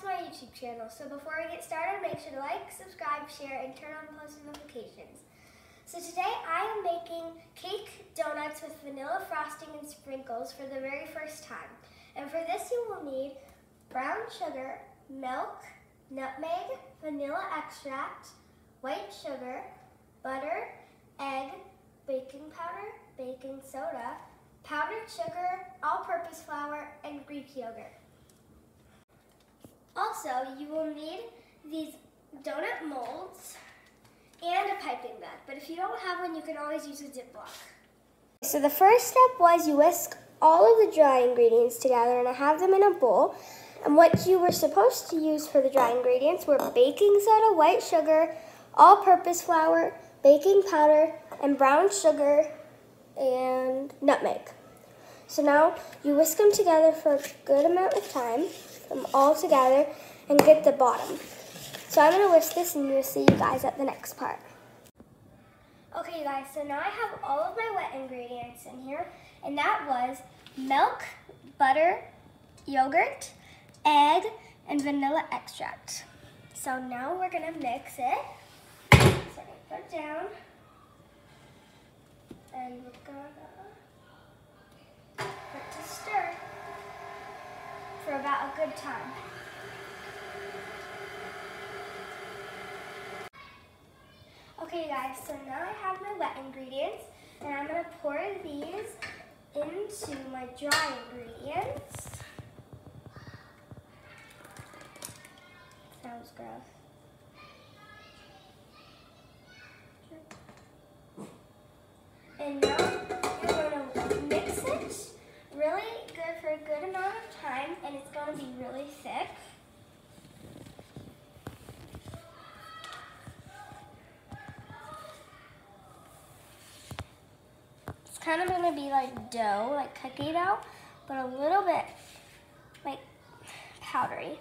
to my YouTube channel. So before we get started, make sure to like, subscribe, share, and turn on post notifications. So today I am making cake donuts with vanilla frosting and sprinkles for the very first time. And for this you will need brown sugar, milk, nutmeg, vanilla extract, white sugar, butter, egg, baking powder, baking soda, powdered sugar, all-purpose flour, and Greek yogurt. Also, you will need these donut molds and a piping bag. But if you don't have one, you can always use a Ziploc. So the first step was you whisk all of the dry ingredients together and I have them in a bowl. And what you were supposed to use for the dry ingredients were baking soda, white sugar, all-purpose flour, baking powder, and brown sugar and nutmeg. So now you whisk them together for a good amount of time, them all together, and get the bottom. So I'm gonna whisk this and we'll see you guys at the next part. Okay guys, so now I have all of my wet ingredients in here, and that was milk, butter, yogurt, egg, and vanilla extract. So now we're gonna mix it. So I'm gonna put it down. And we're gonna put to stir for about a good time. Okay guys, so now I have my wet ingredients and I'm gonna pour these into my dry ingredients. Sounds gross. And now you're gonna mix it really good for a good amount of time and it's gonna be really thick. It's kind of gonna be like dough, like cookie dough, but a little bit like powdery.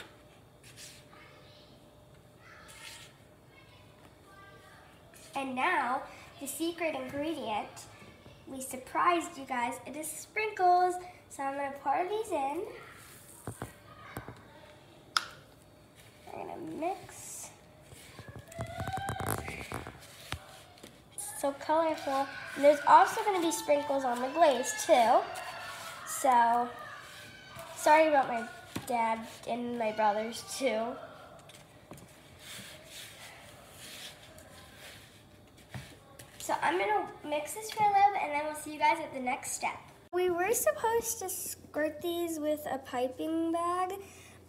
And now, the secret ingredient, we surprised you guys, it is sprinkles. So I'm gonna pour these in. I'm gonna mix. So colorful. And there's also gonna be sprinkles on the glaze too. So, sorry about my dad and my brothers too. So I'm gonna mix this for a little bit and then we'll see you guys at the next step. We were supposed to squirt these with a piping bag,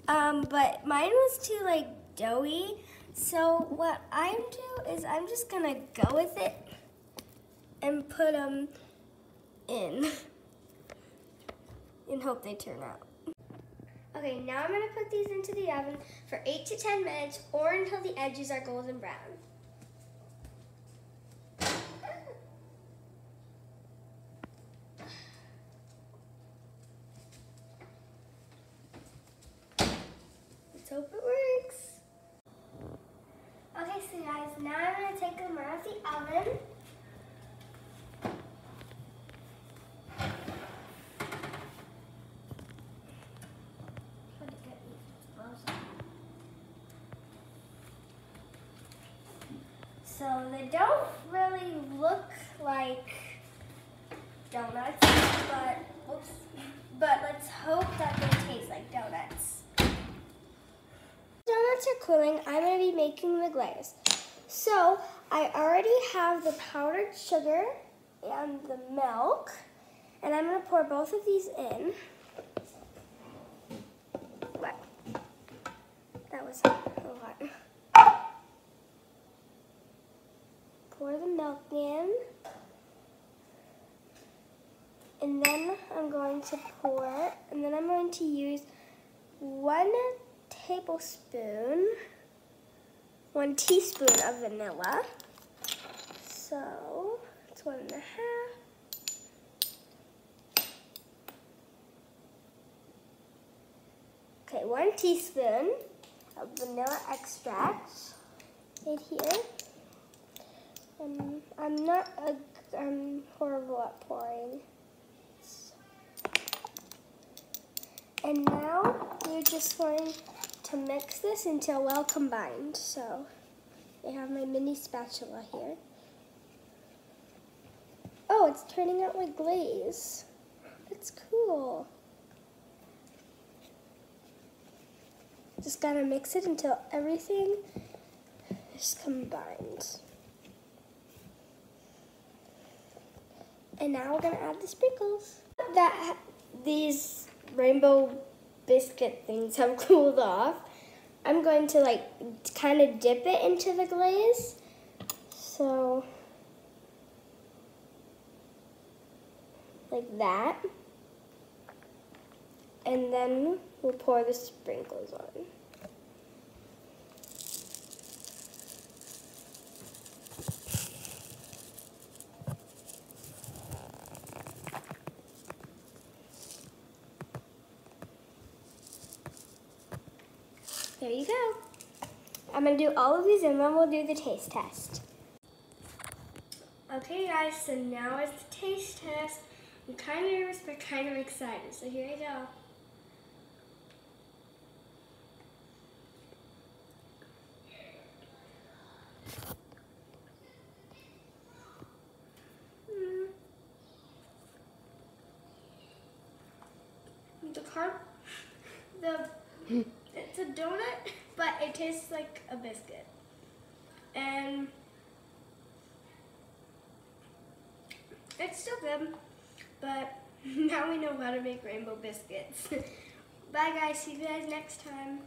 um, but mine was too like doughy. So what I'm do is I'm just gonna go with it and put them in and hope they turn out. Okay, now I'm gonna put these into the oven for eight to 10 minutes or until the edges are golden brown. Let's hope it works. Okay, so guys, now I'm gonna take them out of the oven. Try to get these exposed. So they don't really look like donuts, but oops, but let's hope that they taste like donuts. Donuts are cooling. I'm to be making the glaze. So I already have the powdered sugar and the milk, and I'm to pour both of these in. That was a lot. Pour the milk in. And then I'm going to pour, it. and then I'm going to use one tablespoon, one teaspoon of vanilla. So it's one and a half. Okay, one teaspoon of vanilla extract right here. Um, I'm not a, I'm horrible at pouring. And now we're just going to mix this until well combined. So I have my mini spatula here. Oh, it's turning out like glaze. That's cool. Just gotta mix it until everything is combined. And now we're gonna add the sprinkles. That these rainbow biscuit things have cooled off. I'm going to like kind of dip it into the glaze. So like that. And then we'll pour the sprinkles on. There you go. I'm gonna do all of these and then we'll do the taste test. Okay guys, so now it's the taste test. I'm kind of nervous but kind of excited, so here I go. Mm. The carb, the it's a donut, but it tastes like a biscuit. And it's still good, but now we know how to make rainbow biscuits. Bye guys, see you guys next time.